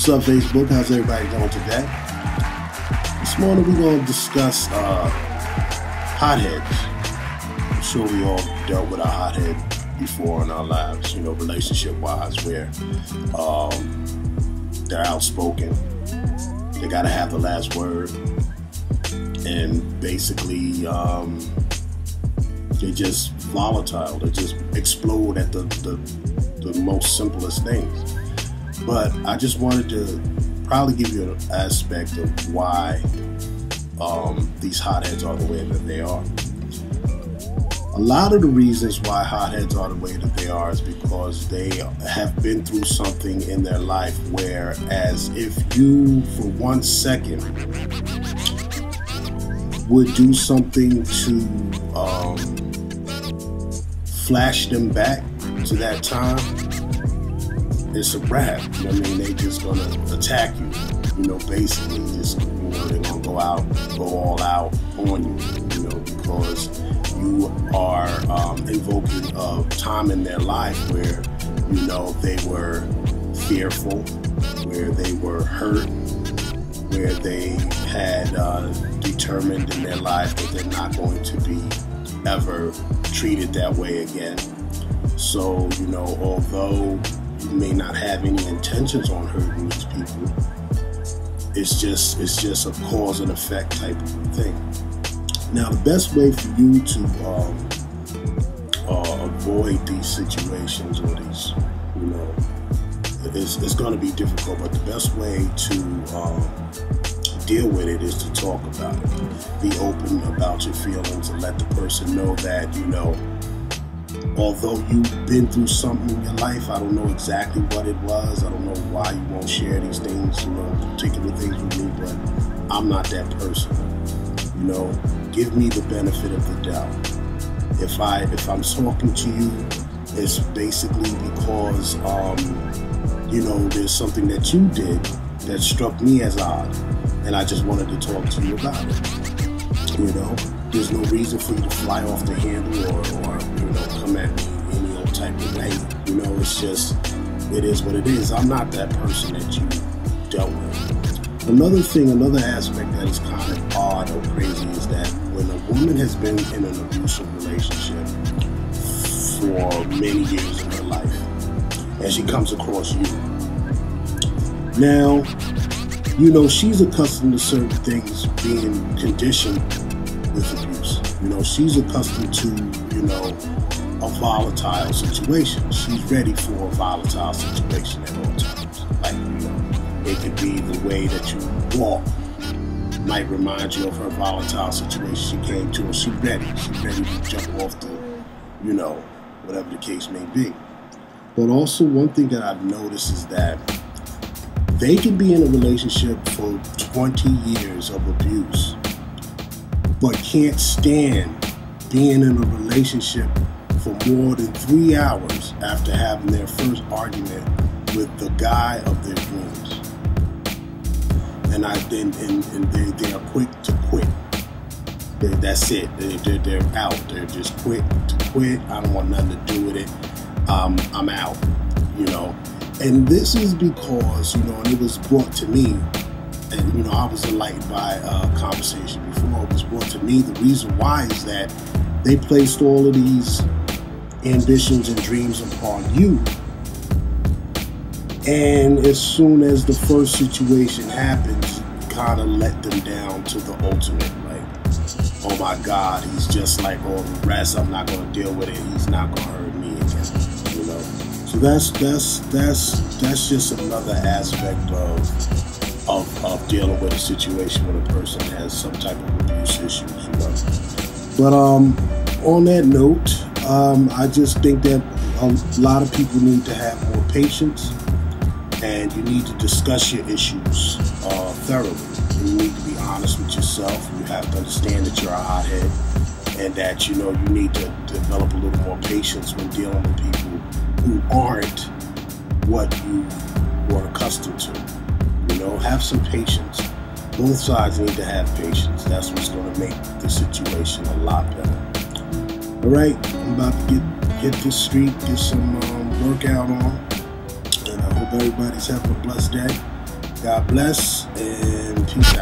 What's up, Facebook? How's everybody doing today? This morning we're going to discuss uh, hotheads. I'm sure we all dealt with a hothead before in our lives, you know, relationship wise, where um, they're outspoken, they got to have the last word, and basically um, they're just volatile, they just explode at the, the, the most simplest things. But I just wanted to probably give you an aspect of why um, these hotheads are the way that they are. A lot of the reasons why hotheads are the way that they are is because they have been through something in their life where, as if you, for one second, would do something to um, flash them back to that time, it's a wrap. I mean, they just gonna attack you. You know, basically, just you know, they're gonna go out, go all out on you. You know, because you are um, invoking a time in their life where you know they were fearful, where they were hurt, where they had uh, determined in their life that they're not going to be ever treated that way again. So, you know, although you may not have any intentions on hurting these people. It's just it's just a cause and effect type of thing. Now, the best way for you to um, uh, avoid these situations or these, you know, it's, it's going to be difficult, but the best way to um, deal with it is to talk about it. Be open about your feelings and let the person know that, you know, although you've been through something in your life, I don't know exactly what it was. I don't know why you won't share these things, you know, particular things with me, but I'm not that person. You know, give me the benefit of the doubt. If I if I'm talking to you, it's basically because um, you know there's something that you did that struck me as odd, and I just wanted to talk to you about it. You know, there's no reason for you to fly off the handle or, or you know come at me any old type of way. You know, it's just it is what it is. I'm not that person that you dealt with. Another thing, another aspect that is kind of odd or crazy is that when a woman has been in an abusive relationship for many years in her life, and she comes across you. Now, you know, she's accustomed to certain things being conditioned with abuse. You know, she's accustomed to, you know, a volatile situation. She's ready for a volatile situation at all times. Like, you know, it could be the way that you walk might remind you of her volatile situation she came to, and she's ready. She's ready to jump off the, you know, whatever the case may be. But also, one thing that I've noticed is that they can be in a relationship for 20 years of abuse but can't stand being in a relationship for more than three hours after having their first argument with the guy of their dreams. And I then and, and they, they are quick to quit. They, that's it. They, they're, they're out. They're just quick to quit. I don't want nothing to do with it. Um, I'm out. You know. And this is because, you know, and it was brought to me and you know I was enlightened by a conversation before it was brought to me. The reason why is that they placed all of these ambitions and dreams upon you. And as soon as the first situation happens, kind of let them down to the ultimate. Like, oh my God, he's just like all the rest. I'm not going to deal with it. He's not to hurt me again. You know. So that's that's that's that's just another aspect of of, of dealing with a situation when a person has some type of abuse issues, you know. But um, on that note, um, I just think that a lot of people need to have more patience and you need to discuss your issues uh, thoroughly. You need to be honest with yourself. You have to understand that you're a hothead and that you know you need to develop a little more patience when dealing with people who aren't what you were accustomed to know, have some patience. Both sides need to have patience. That's what's going to make the situation a lot better. All right, I'm about to get hit this street, get some um, workout on, and I hope everybody's having a blessed day. God bless and peace out.